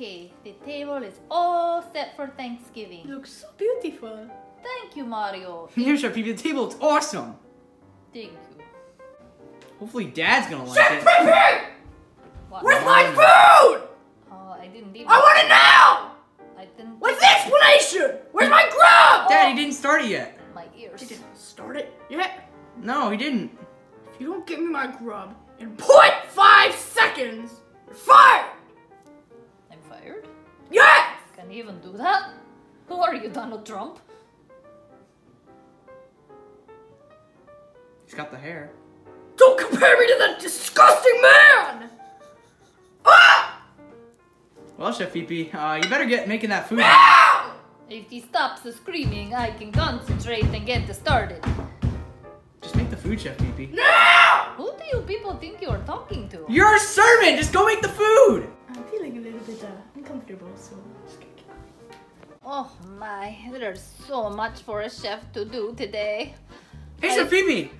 Okay, the table is all set for Thanksgiving. looks so beautiful. Thank you, Mario. Here's Chef Pee Pee, the table looks awesome. Thank you. Hopefully Dad's gonna like it. What? Where's my food? Oh, I didn't even. I want it now! I didn't. What's the explanation? Where's my grub? Dad, he didn't start it yet. My ears. He didn't start it yet. No, he didn't. If you don't give me my grub in 0.5 seconds, you're fired! I'm. Yes! Can you even do that? Who are you, Donald Trump? He's got the hair. Don't compare me to that disgusting man! Ah! Well, Chef Pee Pee, uh, you better get making that food. Ow! If he stops the screaming, I can concentrate and get this started. Just make the food, Chef Pee Pee. No! Who do you people think you are talking to? You're a servant. Just go make the food. Oh my, there's so much for a chef to do today. Hey, I- Chef Pee Pee,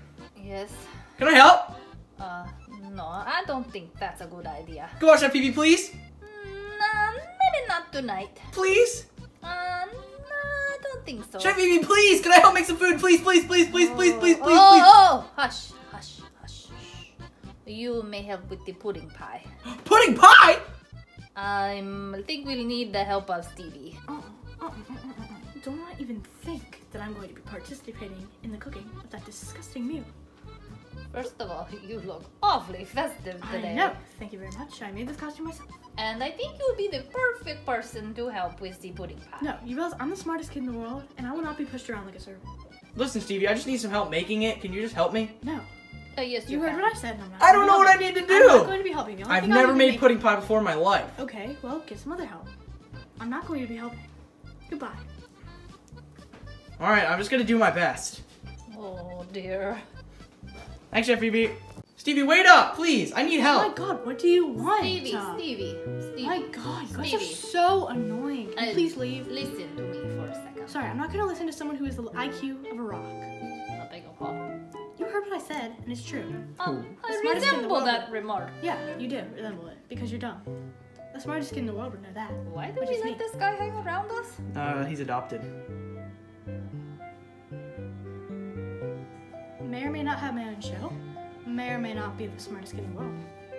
Yes. can I help? Uh, no, I don't think that's a good idea. Go on, Chef Pee Pee, please. Nah, maybe not tonight. Please. Uh, no, I don't think so. Chef Pee Pee, please. Can I help make some food? Please, please, please, please, please, please, please, oh, please. Oh, hush, hush, hush. You may help with the pudding pie. Pudding pie. I think we'll need the help of Stevie. Oh, oh. Do not even think that I'm going to be participating in the cooking of that disgusting meal. First of all, you look awfully festive today. I know. Thank you very much. I made this costume myself. And I think you'll be the perfect person to help with the pudding pie. No, you realize I'm the smartest kid in the world, and I will not be pushed around like a servant. Listen, Stevie, I just need some help making it. Can you just help me? No. Uh, yes, You you, heard can. what I said. and I'm not I don't know be what I need to do. I'm not going to be helping. you. I've never made pudding pie before in my life. Okay, well, get some other help. I'm not going to be helping. Goodbye. All right, I'm just gonna do my best. Oh dear. Thanks, Chef Pee Pee. Stevie, wait up, please. I need help. Oh my god, what do you want? Stevie, Stevie, Stevie. My god, you guys are so annoying. Can you Uh, please leave? Listen to me for a second. Sorry, I'm not gonna listen to someone who has the IQ of a rock. I beg your pardon. You heard what I said, and it's true. Um, I smartest kid resemble that remark. Yeah, you do resemble it because you're dumb. The smartest kid in the world would know that. Why do Which we is let me. this guy hang around us? Uh, he's adopted. May or may not have my own show. May or may not be the smartest kid in the world.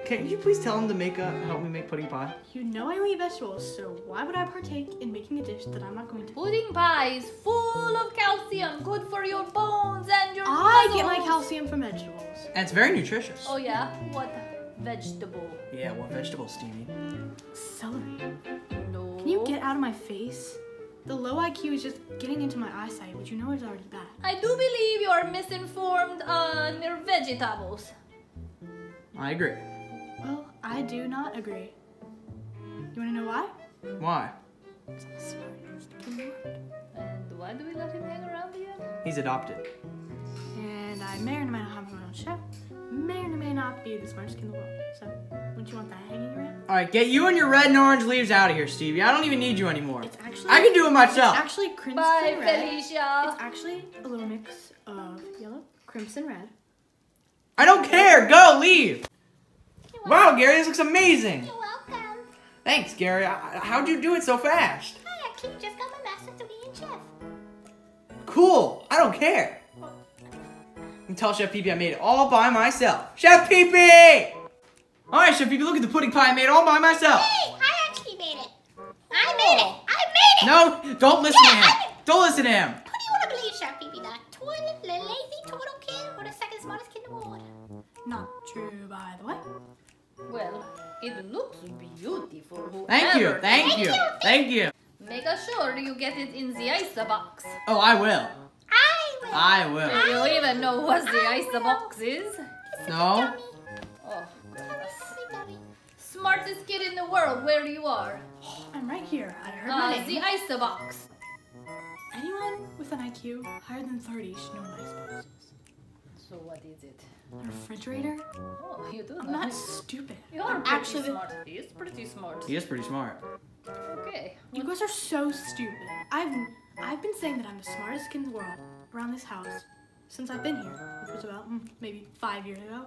Can you please tell him to make a help me make pudding pie? You know I only eat vegetables, so why would I partake in making a dish that I'm not going to? Pudding pie is full of calcium, good for your bones and your I get my calcium from vegetables. And it's very nutritious. Oh yeah, what vegetable? Yeah, what vegetable, Stevie? Celery. No. Can you get out of my face? The low IQ is just getting into my eyesight, which you know is already bad. I do believe you are misinformed on your vegetables. I agree. Well, I do not agree. You wanna know why? Why? It's the smartest kid in the world. And why do we let him hang around again? He's adopted. And I may or may not have my own show. May or may not be the smartest kid in the world. So, wouldn't you want that hanging around? All right, get you and your red and orange leaves out of here, Stevie. I don't even need you anymore. It's actually I can do it myself. It's actually crimson Bye, red. Felicia. It's actually a little mix of yellow, crimson red. I don't care. Go, leave. Wow, Gary, this looks amazing. You're welcome. Thanks, Gary. I- I- How'd you do it so fast? I actually just got my master's degree in chef. Cool. I don't care. And tell Chef Pee Pee I made it all by myself. Chef Pee Pee! All right, Chef Pee Pee, look at the pudding pie I made all by myself. Hey, I actually made it. I made it. I made it. No, don't listen to him. I- Don't listen to him. Who do you want to believe, Chef Pee Pee? The toilet, the lazy turtle kid, or the second smartest kid in the world? Not true, by the way. Well, it looks beautiful. Thank you. whoever- Thank you. Thank you. Make sure you get it in the ice box. Oh, I will. I will. I Do will. you even know what the ice box is? No? Oh, goodness. Smartest kid in the world, where you are. I'm right here. I heard Uh, my the name. ice box. Anyone with an IQ higher than 30 should know what icebox is. So what is it? A refrigerator? Oh, you do I'm know. not stupid. You are pretty actually smart. He is pretty smart. He is pretty smart. Okay. You guys are so stupid. I've I've been saying that I'm the smartest kid in the world around this house since I've been here, which was about mm, maybe five years ago.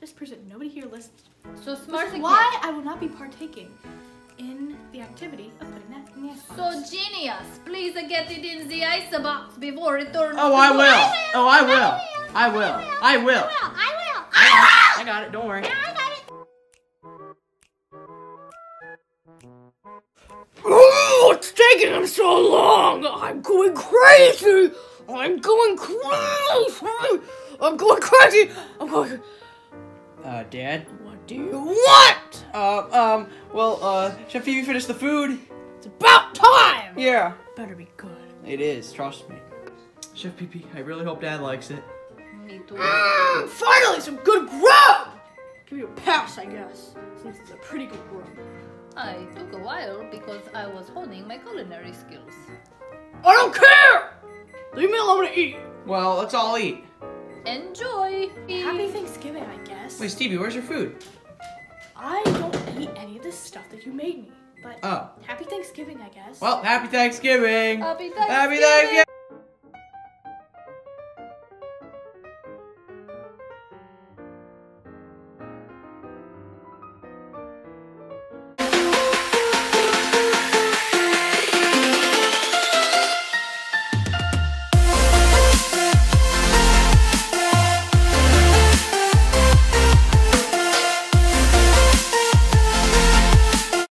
Just proves that nobody here listens. So Which smart is kid. why I will not be partaking in the activity of putting that in the ice. So genius. Please get it in the ice box before it turns Oh, to I will. Oh, I will. I will. I will. I will. I got it. I got it. Don't worry. I got it. Oh, it's taking him so long. I'm going crazy. I'm going crazy. I'm going crazy. I'm going. Uh, Dad. What do you want? Uh, um, well, uh, Chef Pee Pee finished the food. It's about time. Yeah. Better be good. It is. Trust me. Chef Pee I really hope Dad likes it. Me too. Mm, finally, some good grub. Give you a pass, I guess, since it's a pretty good grub. I took a while because I was honing my culinary skills. I don't care. Leave me alone to eat. Well, let's all eat. Enjoy. Happy Thanksgiving, I guess. Wait, Stevie, where's your food? I don't eat any of this stuff that you made me. But Oh. happy Thanksgiving, I guess. Well, happy Thanksgiving. Happy Happy Thanksgiving. Thanksgiving.